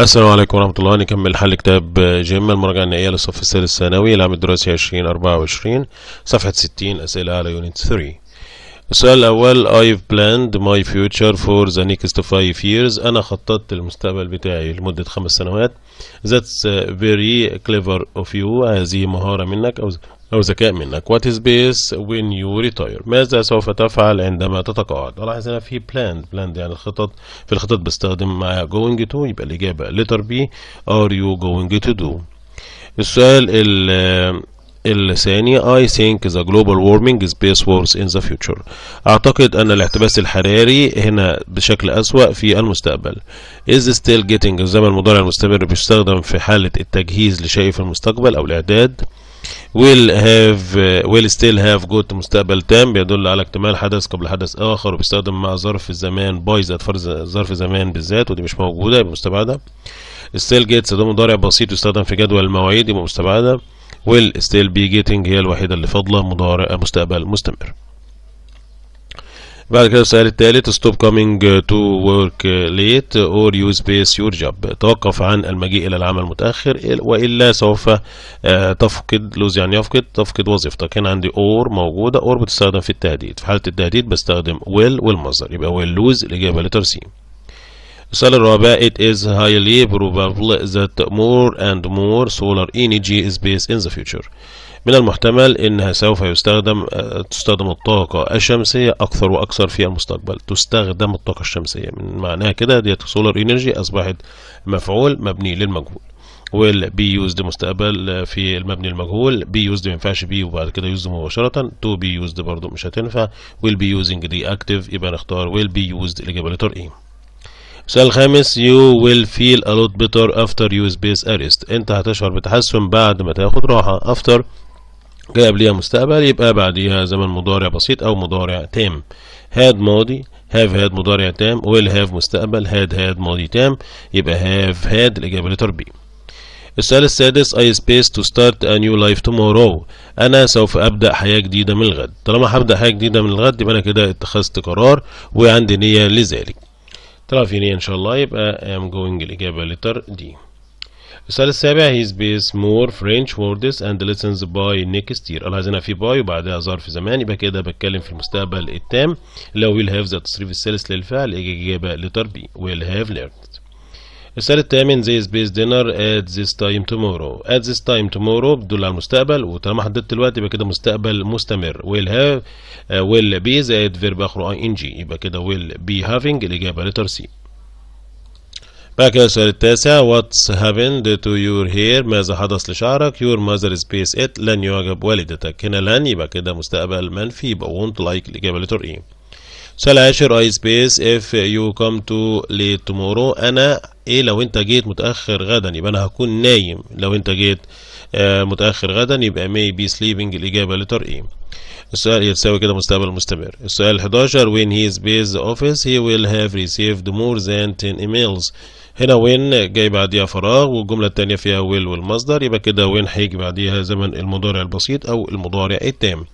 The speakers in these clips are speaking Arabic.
السلام عليكم ورحمة الله. نكمل حل كتاب جيم. المراجعة النهائية للصف السادس الثانوي. العام الدراسي 2024 صفحة 60 أسئلة على unit 3 السؤال الأول. I've planned my future for the next five years. أنا خططت المستقبل بتاعي لمدة خمس سنوات. That's very clever of you. هذه مهارة منك. أو أو ذكاء منك. What space when you retire? ماذا سوف تفعل عندما تتقاعد؟ ألاحظ هنا في planned planned يعني الخطط. في الخطط بستخدم مع going to. يبقى الإجابة letter B. Are you going to do? السؤال ال الثاني I think the global warming is best worse in the future. أعتقد أن الاحتباس الحراري هنا بشكل أسوأ في المستقبل. Is still getting الزمن المضارع المستمر بيستخدم في حالة التجهيز لشيء في المستقبل أو الإعداد؟ Will have will still have good مستقبل تام. بيدل على اكتمال حدث قبل حدث آخر وبيستخدم مع ظرف الزمان باي ذات ظرف زمان بالذات ودي مش موجودة يبقى مستبعدة. Still gets ده مضارع بسيط يستخدم في جدول المواعيد يبقى مستبعدة. Will still be getting هي الوحيدة اللي فاضلة مضارع مستقبل مستمر. بعد كده السؤال الثالث stop coming to work late or use space your job. توقف عن المجيء إلى العمل متأخر وإلا سوف تفقد لوز يعني يفقد تفقد وظيفتك. هنا عندي or موجودة or بتستخدم في التهديد. في حالة التهديد بستخدم will والمصدر. يبقى will lose الإجابة letter السؤال الرابع it is highly probable that more and more solar energy space in the future. من المحتمل إنها سوف يستخدم تستخدم الطاقة الشمسية أكثر وأكثر في المستقبل. تستخدم الطاقة الشمسية. من معناها كده ديت solar energy أصبحت مفعول مبني للمجهول. Will be used مستقبل في المبني المجهول. Be used ما ينفعش be وبعد كده used مباشرة. To be used برضو مش هتنفع. Will be using دي active يبقى نختار will be used الإجابة لتر إيه السؤال الخامس you will feel a lot better after you space arrest انت هتشعر بتحسن بعد ما تاخد راحة. After جاء قبليها مستقبل يبقى بعديها زمن مضارع بسيط أو مضارع تام. Had ماضي. Have had مضارع تام. Will have مستقبل. Had had ماضي تام. يبقى have had الإجابة لتر بي السؤال السادس. I space to start a new life tomorrow. أنا سوف أبدأ حياة جديدة من الغد. طالما هبدأ حياة جديدة من الغد يبقى أنا كده اتخذت قرار وعندي نية لذلك. طلع في نية إن شاء الله. يبقى I'm going الإجابة لتر دي السؤال السابع. He space more French words and lessons by next year. قال عايزينها في باي وبعدها ظرف زمان. يبقى كده بتكلم في المستقبل التام. هو will have ده التصريف الثالث للفعل. إجابة لتر بي will have learned. السؤال الثامن زي space dinner at this time tomorrow. At this time tomorrow بتدل على المستقبل وطالما حددت الوقت يبقى كده مستقبل مستمر. Have uh, will be زائد verb اخره ing يبقى كده will be having الإجابة letter C بعد كده السؤال التاسع what's happened to your hair ماذا حدث لشعرك؟ Your mother space it لن يعجب والدتك. هنا لن يبقى كده مستقبل منفي يبقى won't like الإجابة letter A I space if you come too late tomorrow أنا إيه لو أنت جيت متأخر غدا يبقى أنا هكون نايم. لو أنت جيت آه متأخر غدا يبقى may be sleeping الإجابة لتر إيه السؤال يتساوي كده مستقبل مستمر. السؤال 11 when he is based the office he will have received more than 10 emails. هنا وين جاي بعديها فراغ والجملة التانية فيها will والمصدر يبقى كده وين هيجي بعديها زمن المضارع البسيط أو المضارع التام.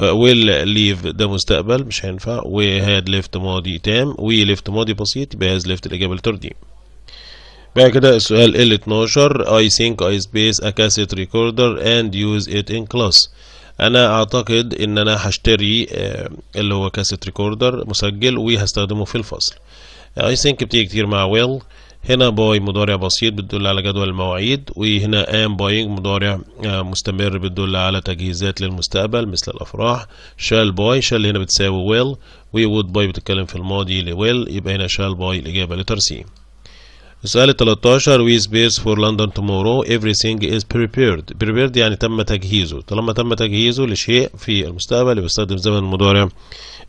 will leave ده مستقبل مش هينفع. و had left ماضي تام. و left ماضي بسيط يبقى has left الإجابة دي بعد كده السؤال ال 12 I think I space a cassette recorder and use it in class. أنا أعتقد إن أنا هشتري اللي هو cassette recorder مسجل وهستخدمه في الفصل. I think بتيجي كتير مع will. هنا buy مضارع بسيط بتدل على جدول المواعيد وهنا am buying مضارع مستمر بتدل على تجهيزات للمستقبل مثل الأفراح. Shall buy shall هنا بتساوي will و would buy بتتكلم في الماضي ل will يبقى هنا shall buy الإجابة letter C السؤال 13 we space for London tomorrow everything is prepared. Prepared يعني تم تجهيزه. طالما تم تجهيزه لشيء في المستقبل يبقى استخدم زمن المضارع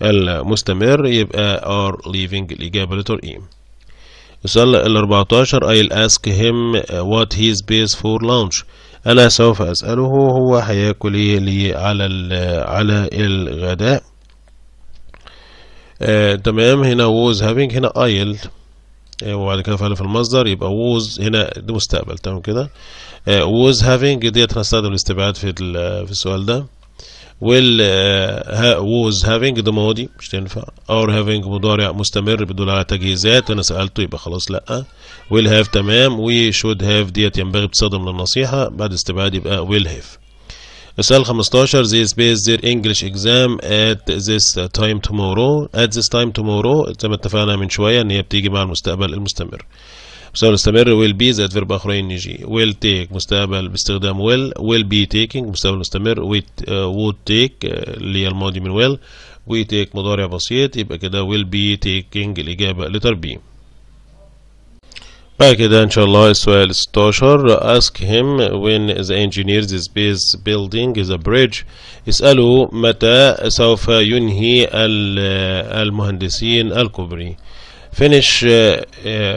المستمر يبقى are leaving الإجابة لتر E السؤال ال 14 I'll ask him what he space for lunch أنا سوف أسأله هو هياكل إيه لي على على الغداء. آه تمام. هنا was having هنا I'll وبعد كده فعل في المصدر يبقى was هنا ده مستقبل. تمام كده؟ was having ديت هنستخدم الاستبعاد في في السؤال ده. Will uh, was having ده ماضي مش تنفع. Or having مضارع مستمر بيدل على تجهيزات. أنا سألته يبقى خلاص لأ. Will have تمام. و should have ديت ينبغي بتصادم للنصيحة. بعد استبعاد يبقى will have. السؤال 15 they space their English exam at this time tomorrow. At this time tomorrow زي ما اتفقنا من شوية إن هي بتيجي مع المستقبل المستمر. المستقبل المستمر will be زائد فيرب آخرين يجي will take مستقبل باستخدام will. Will be taking مستقبل مستمر we uh, would take uh, اللي هي الماضي من will. We take مضارع بسيط. يبقى كده will be taking الإجابة letter B. بعد كده إن شاء الله السؤال 16 ask him when the engineer's space building is a bridge. اسأله متى سوف ينهي المهندسين الكوبري finish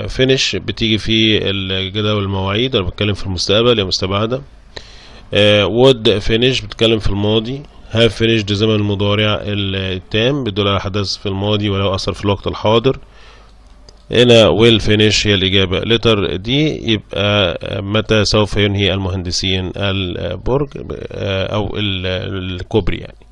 finish بتيجي في الجدول المواعيد أنا بتكلم في المستقبل يا مستبعده would finish بتتكلم في الماضي. have finished ده زمن المضارع التام. بيدل على حدث في الماضي ولو أثر في الوقت الحاضر. هنا will finish هي الإجابة. letter D يبقى متى سوف ينهي المهندسين البرج أو الكوبري يعني.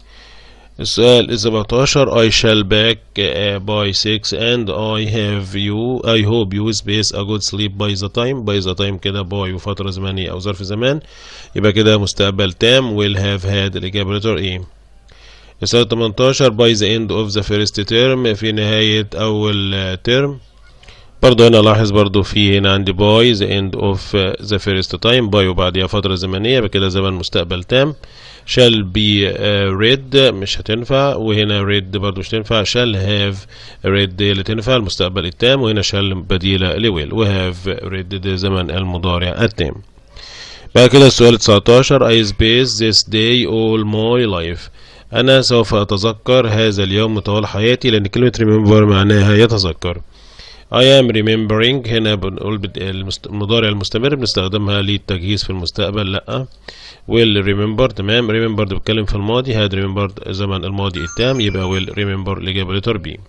السؤال 17 I shall back uh, by 6 and I have you I hope you space a good sleep by the time by the time كده by وفترة زمنية أو ظرف زمان. يبقى كده مستقبل تام. Will have had الإجابة letter A. السؤال 18 by the end of the first term. في نهاية أول ترم برضه هنا لاحظ برضه في هنا عندي باي the end of the first time. باي وبعديها فترة زمنية. بكده زمن مستقبل تام. Shall be uh, read مش هتنفع. وهنا read برضه مش هتنفع shall have read اللي تنفع المستقبل التام. وهنا shall بديلة لويل. و have read ده زمن المضارع التام. بعد كده السؤال 19 I space this day all my life. أنا سوف أتذكر هذا اليوم طوال حياتي لأن كلمة remember معناها يتذكر. I am remembering. هنا بنقول المضارع المستمر. بنستخدمها للتجهيز في المستقبل. لأ. will remember تمام؟ remembered بتكلم في الماضي had remembered زمن الماضي التام يبقى will remember الإجابة letter B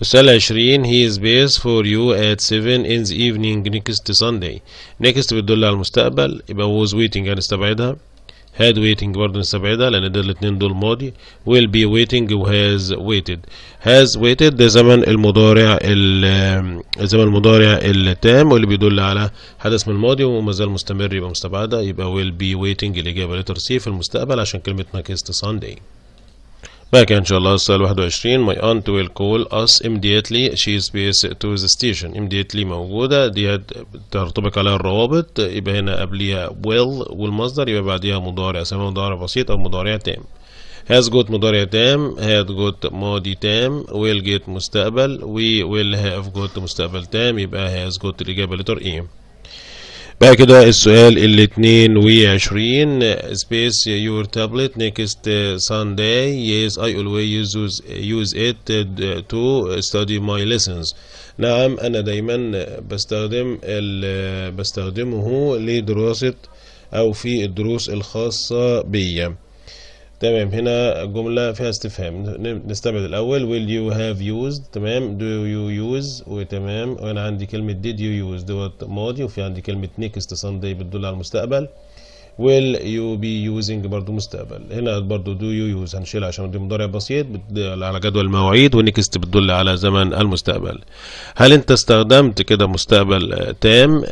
السؤال عشرين he space for you at 7 in the evening next Sunday next بتدل على المستقبل يبقى was waiting هنستبعدها. Had waiting برضه نستبعدها لأن ده الاتنين دول ماضي. Will be waiting و has waited. Has waited ده زمن المضارع زمن المضارع التام واللي بيدل على حدث من الماضي وما زال مستمر يبقى مستبعدة يبقى will be waiting الإجابة letter C في المستقبل عشان كلمة next Sunday. كده ان شاء الله السؤال 21 my aunt will call us immediately. She is based to the station. Immediately موجودة. دي ترتبط عليها الروابط. يبقى هنا قبليها will والمصدر. يبقى بعديها مضارع. سواء مضارع بسيط أو مضارع تام. Has got مضارع تام. Had got ماضي تام. Will get مستقبل. و will have got مستقبل تام. يبقى has got الإجابة letter E بقى كده السؤال ال 22 space your tablet next Sunday. Yes I always use use it to study my lessons. نعم أنا دايما بستخدم بستخدمه لدراسة أو في الدروس الخاصة بيا. تمام هنا جملة فيها استفهام. نستبعد الأول. Will you have used تمام. Do you use وتمام. وأنا عندي كلمة did you use دوت ماضي. وفي عندي كلمة next Sunday بتدل على المستقبل. Will you be using برضو مستقبل؟ هنا برضو do you use هنشيلها عشان دي مضارع بسيط بتدل على جدول المواعيد ونكست بتدل على زمن المستقبل. هل انت استخدمت كده مستقبل تام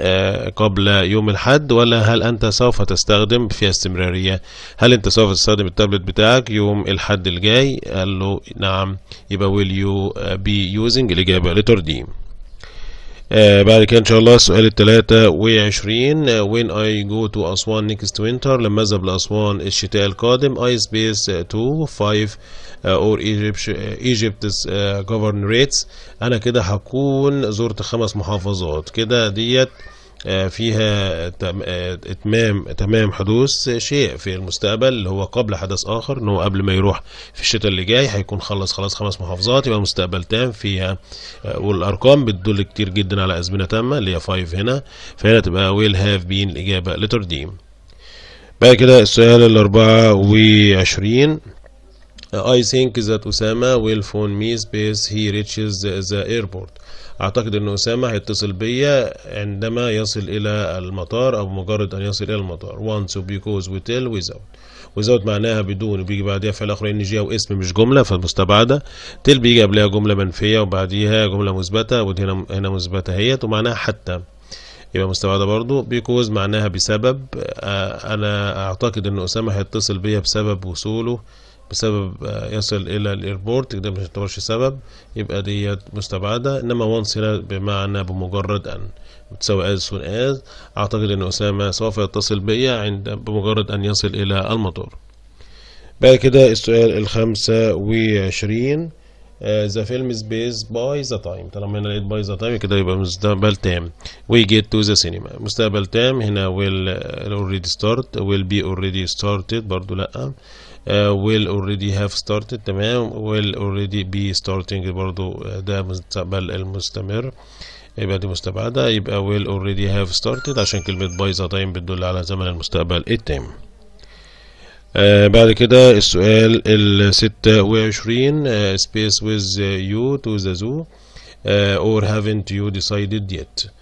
قبل يوم الحد ولا هل انت سوف تستخدم في استمرارية؟ هل انت سوف تستخدم التابلت بتاعك يوم الحد الجاي؟ قال له نعم يبقى will you be using الإجابة D آه بعد كده إن شاء الله السؤال التلاتة وعشرين آه when I go to أسوان next winter لما اذهب لأسوان الشتاء القادم I space to five uh, or Egypt Egypt's governorates أنا كده هكون زرت خمس محافظات. كده ديت فيها إتمام تمام حدوث شيء في المستقبل اللي هو قبل حدث آخر ان هو قبل ما يروح في الشتاء اللي جاي هيكون خلص خلاص خمس محافظات يبقى مستقبل تام فيها والأرقام بتدل كتير جدا على أزمنة تامة اللي هي 5 هنا فهنا تبقى ويل هاف بين الإجابة لتر دي بعد كده السؤال الأربعة وعشرين. I think that أسامة will phone me space he reaches the airport. أعتقد أن أسامة هيتصل بيا عندما يصل إلى المطار أو مجرد أن يصل إلى المطار. Once because tell without. Without معناها بدون. وبيجي بعدها فعل آخر إن جي أو اسم مش جملة فمستبعدة. تل بيجي قبلها جملة منفية وبعديها جملة مثبتة ودي هنا مثبتة هيت ومعناها حتى. يبقى مستبعدة برضو. Because معناها بسبب. آه، أنا أعتقد أن أسامة هيتصل بيا بسبب وصوله. بسبب آه، يصل إلى ال airport ده مش يعتبرش سبب يبقى ديت مستبعدة. إنما once هنا بمعنى بمجرد أن بتساوي as soon as. أعتقد أن أسامة سوف يتصل بيا عند بمجرد أن يصل إلى المطار بعد كده السؤال الخمسة وعشرين. the film space by the time. طالما هنا لقيت by the time كده يبقى مستقبل تام. We get to the cinema. مستقبل تام هنا will already start will be already started برضو uh, will already have started تمام will already be starting برضو ده مستقبل المستمر يبقى دي مستبعدة يبقى will already have started عشان كلمة the time بتدل على زمن المستقبل التام آه بعد كده السؤال الستة وعشرين آه space with you to the zoo آه or haven't you decided yet آه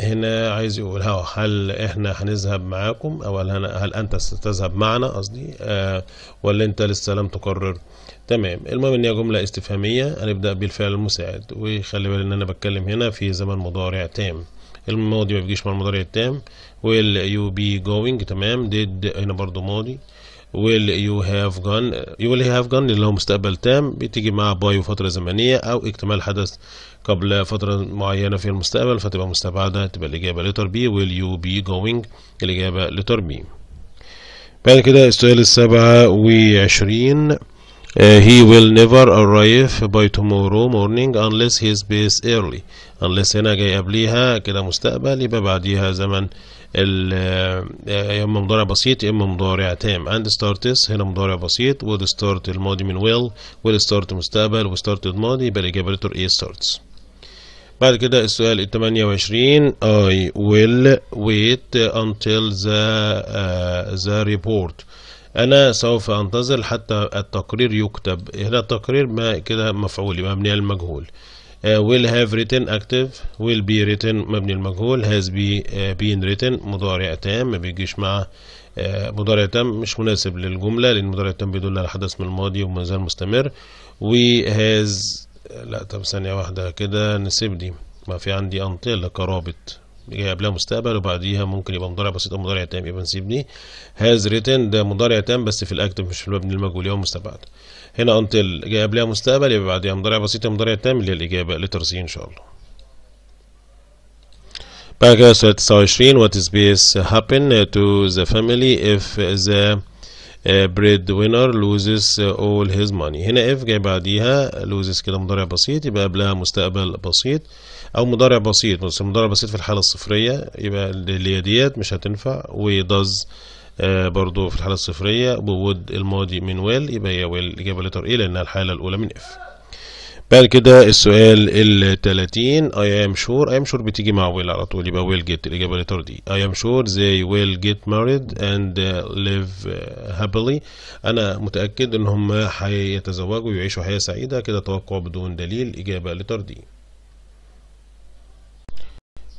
هنا عايز يقول هل إحنا هنذهب معاكم؟ أو هل, هل أنت ستذهب معنا قصدي؟ آه ولا أنت لسه لم تقرر؟ تمام. المهم إن هي جملة استفهامية هنبدأ بالفعل المساعد. وخلي بالك إن أنا بتكلم هنا في زمن مضارع تام. الماضي ما بيجيش مع المضارع التام. will you be going تمام. did هنا برضو ماضي. Will you have gone you will have gone اللي هو مستقبل تام بتيجي مع باي وفترة زمنية أو اكتمال حدث قبل فترة معينة في المستقبل فتبقى مستبعدة تبقى الإجابة letter B will you be going الإجابة letter B. بعد كده السؤال السابعة وعشرين Uh, he will never arrive by tomorrow morning unless he's based early. unless هنا جاي قبليها كده مستقبل يبقى بعديها زمن يا إما مضارع بسيط يا إما مضارع تام. and starts هنا مضارع بسيط start الماضي من will start مستقبل و started ماضي يبقى الإجابة letter A starts. بعد كده السؤال ال 28 I will wait until the uh, the report. أنا سوف أنتظر حتى التقرير يكتب. هنا التقرير ما كده مفعول يبقى مبني على المجهول. Will have written active will be written مبني المجهول has be uh, been written مضارع تام ما بيجيش مع uh, مضارع تام مش مناسب للجملة لأن مضارع تام بيدل على حدث من الماضي وما زال مستمر. و has لا طب ثانية واحدة كده نسيب دي. ما في عندي until كرابط جاي قبلها مستقبل وبعديها ممكن يبقى مضارع بسيط أو مضارع تام يبقى نسيب دي. Has written ده مضارع تام بس في الاكتف مش في المبني المجهول يبقى مستبعد. هنا until جاي قبلها مستقبل يبقى بعديها مضارع بسيط مضارع تام اللي هي الاجابه letter C إن شاء الله. بعد كده سؤال 29 what is base happen to the family if the uh, breadwinner loses all his money? هنا if جاي بعديها loses كده مضارع بسيط يبقى قبلها مستقبل بسيط أو مضارع بسيط. بس مضارع بسيط في الحالة الصفرية يبقى اللي هي ديت مش هتنفع. و does برضو في الحالة الصفرية وود الماضي من ويل يبقى هي ويل الإجابة لتر إيه؟ لأنها الحالة الأولى من اف بعد كده السؤال ال 30 I am sure I am sure بتيجي مع will على طول يبقى will get الإجابة لتر دي. I am sure they will get married and live uh, happily. أنا متأكد إن هم هيتزوجوا ويعيشوا حياة سعيدة كده توقع بدون دليل إجابة لتر دي.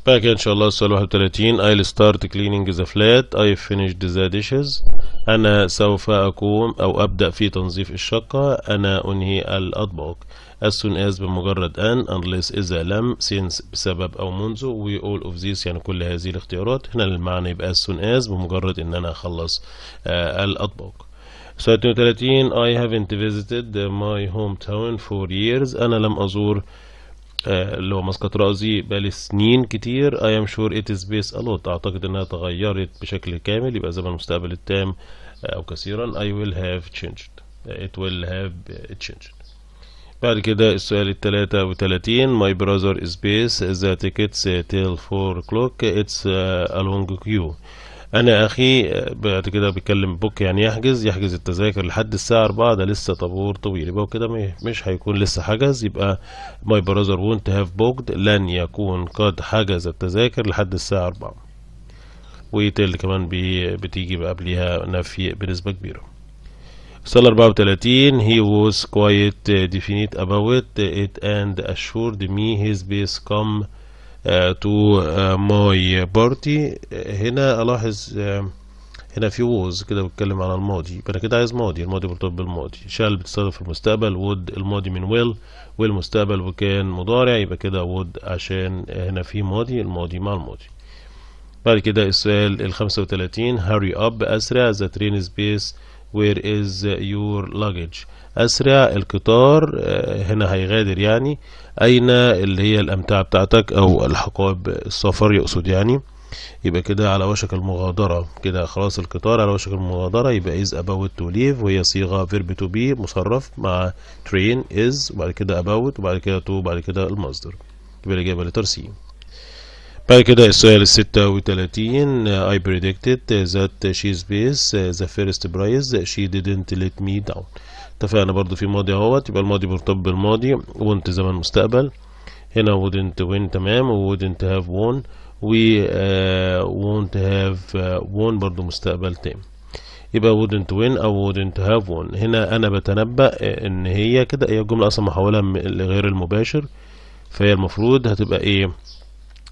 كده ان شاء الله السؤال 31 I'll start cleaning the flat. I finished the dishes. أنا سوف أقوم أو أبدأ في تنظيف الشقة. أنا أنهي الأطباق. As soon as بمجرد أن unless إذا لم since بسبب أو منذ. و all of these يعني كل هذه الاختيارات. هنا المعنى يبقى as soon as بمجرد ان أنا اخلص آه الأطباق. سؤال 32 I haven't visited my hometown for years. أنا لم أزور آه، اللي هو مسقط رأسي بقالي سنين كتير. I am sure it is based a lot. أعتقد إنها تغيرت بشكل كامل. يبقى زمن المستقبل التام آه، أو كثيرا. I will have changed. آه، it will have changed. بعد كده السؤال التلاتة وتلاتين. My brother space the tickets till 4 o'clock. It's a long queue. أنا أخي بعد كده بيتكلم book يعني يحجز يحجز التذاكر لحد الساعة 4 ده لسه طابور طويل يبقى كده مش هيكون لسه حجز يبقى my brother won't have booked لن يكون قد حجز التذاكر لحد الساعة 4 و till كمان بي بتيجي قبليها نفي بنسبة كبيرة. سؤال 34 he was quite definite about it and assured me his base come to my party هنا ألاحظ uh, هنا في was كده بتكلم عن الماضي. أنا كده عايز ماضي الماضي مرتبط بالماضي. shall بتستخدم في المستقبل would الماضي من will والمستقبل وكان مضارع يبقى كده would عشان هنا في ماضي الماضي مع الماضي. بعد كده السؤال ال 35 hurry up أسرع the train space where is your luggage? أسرع القطار هنا هيغادر يعني. أين اللي هي الأمتعة بتاعتك أو الحقائب السفر يقصد يعني؟ يبقى كده على وشك المغادرة. كده خلاص القطار على وشك المغادرة. يبقى is about to leave. وهي صيغة verb to be مصرف مع train is وبعد كده about وبعد كده to وبعد كده المصدر. يبقى الإجابة لتر سي بعد كده السؤال الستة وتلاتين. I predicted that she space the first prize. She didn't let me down. اتفقنا برضو في ماضي اهوت. يبقى الماضي مرتبط بالماضي. وانت زمن مستقبل هنا wouldn't win. تمام. و wouldn't have won. و uh, won't have uh, won برضو مستقبل تام يبقى wouldn't win أو wouldn't have won. هنا أنا بتنبأ إن هي كده. هي الجملة أصلا محولة لغير المباشر. فهي المفروض هتبقى إيه؟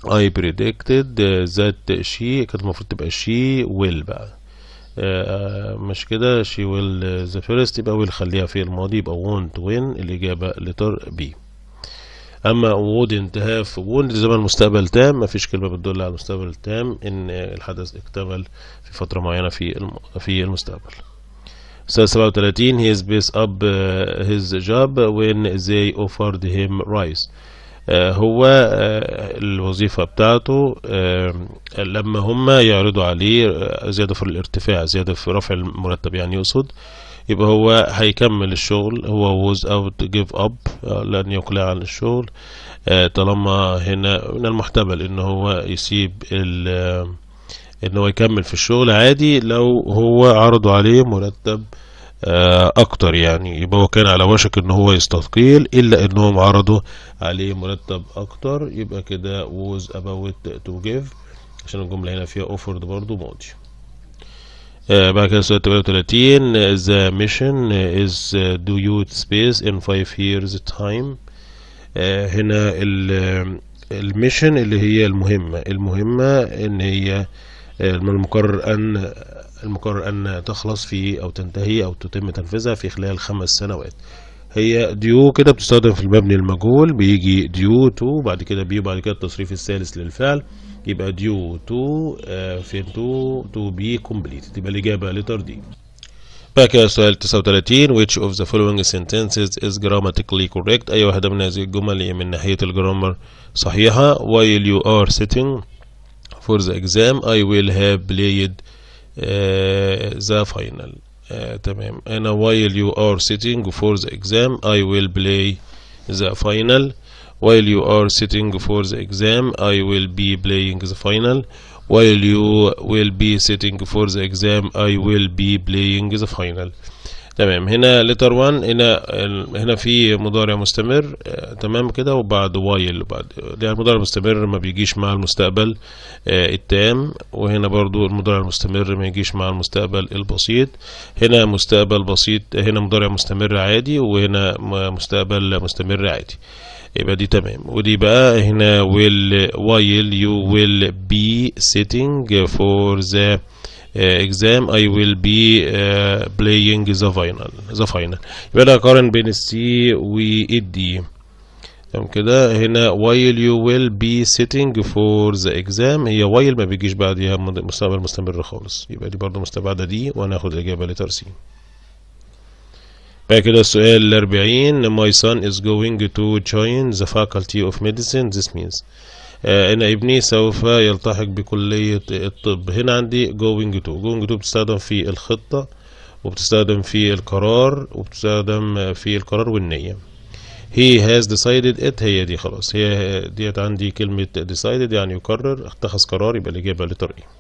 I predicted that she كانت المفروض تبقى she will بقى. آه مش كده؟ she will the first يبقى will خليها في الماضي يبقى won't win الإجابة لتر B. أما wouldn't have won't زمن المستقبل تام مفيش كلمة بتدل على المستقبل التام إن الحدث اكتمل في فترة معينة في. في المستقبل. سؤال 37 he is based up his job when they offered him rise هو الوظيفة بتاعته لما هم يعرضوا عليه زيادة في الارتفاع زيادة في رفع المرتب يعني يقصد يبقى هو هيكمل الشغل هو was out give up لن يقلع عن الشغل طالما هنا من المحتمل إن هو يسيب إن هو يكمل في الشغل عادي لو هو عرضوا عليه مرتب أكتر يعني. يبقى هو كان على وشك إن هو يستثقيل إلا إنهم عرضوا عليه مرتب أكتر. يبقى كده was about to give عشان الجملة هنا فيها offered برضو ماضي. آه بعد كده سؤال 38 the mission is do you space in five years time. آه هنا الميشن اللي هي المهمة. المهمة إن هي من المقرر أن المقرر أن تخلص في أو تنتهي أو تتم تنفيذها في خلال خمس سنوات. هي due كده بتستخدم في المبني المجهول بيجي due to بعد كده be وبعد كده التصريف الثالث للفعل يبقى due to فين to؟ to be completed يبقى الإجابة letter D بعد كده سؤال 39 which of the following sentences is grammatically correct أي واحدة من هذه الجمل من ناحية ال grammar صحيحة. While you are sitting for the exam I will have played ذا فاينل تمام أنا while you are sitting for the exam I will play the final while you are sitting for the exam I will be playing the final while you will be sitting for the exam I will be playing the final تمام. هنا letter 1 هنا هنا في مضارع مستمر. آه تمام كده. وبعد وايل بعد ده المضارع المستمر ما بيجيش مع المستقبل آه التام. وهنا برضو المضارع المستمر ما يجيش مع المستقبل البسيط. هنا مستقبل بسيط هنا مضارع مستمر عادي وهنا مستقبل مستمر عادي. يبقى دي تمام. ودي بقى هنا will while you will be sitting for the exam I will be uh, playing the final the final. يبقى أنا اقارن بين السي والدي تمام كده؟ هنا while you will be sitting for the exam. هي while ما بيجيش بعديها مستقبل مستمر خالص. يبقى دي برضو مستبعدة دي وهناخد الإجابة لتر سي بعد كده السؤال الأربعين. My son is going to join the faculty of medicine. This means ان ابني سوف يلتحق بكلية الطب. هنا عندي going to. going to بتستخدم في الخطة وبتستخدم في القرار وبتستخدم في القرار والنية. He has decided it. هي دي خلاص. هي ديت عندي كلمة decided يعني يقرر. اتخذ قرار يبقى الإجابة لتر إيه